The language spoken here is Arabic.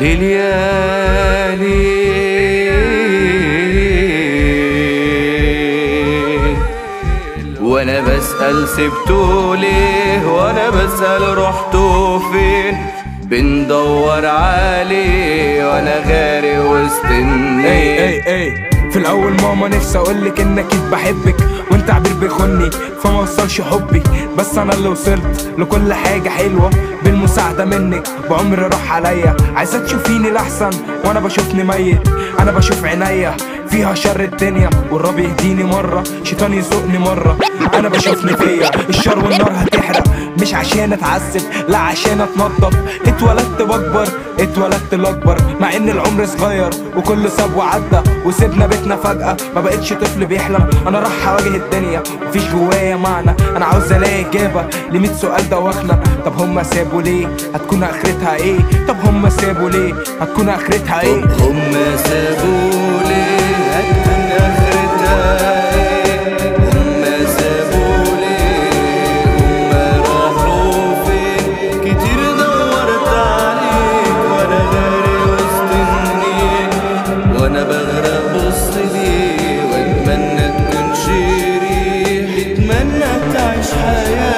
لليالي. وأنا بسأل سبتوا ليه وأنا بسأل رحتوا فين. بندور عليه وأنا غاري وسط اي النيل. اي اي في الأول ماما نفسي أقولك ان أكيد بحبك وأنت عبير بيخوني فما وصلش حبي. بس أنا اللي وصلت لكل حاجة حلوة. بالمساعده منك بعمري راح عليا. عايزة تشوفيني الاحسن وأنا بشوفني ميت. أنا بشوف عينيا فيها شر الدنيا. والرب يهديني مرة شيطان يزقني مرة. أنا بشوفني فيا. الشر والنار هتحرق مش عشان اتعذب لا عشان اتنضف اتولدت بكبر اتولدت الاكبر. مع ان العمر صغير وكل ساب وعدى وسيبنا بيتنا فجأة. ما بقتش طفل بيحلم أنا راح اواجه الدنيا. مفيش جوايا معنى أنا عاوز الاقي اجابة ل 100 سؤال دوخنا طب هما سابوا ليه؟ هتكون اخرتها إيه؟ طب هما سابوا ليه؟ هتكون اخرتها إيه؟ هم سابوا ليه؟ اتمنى تعيش حياه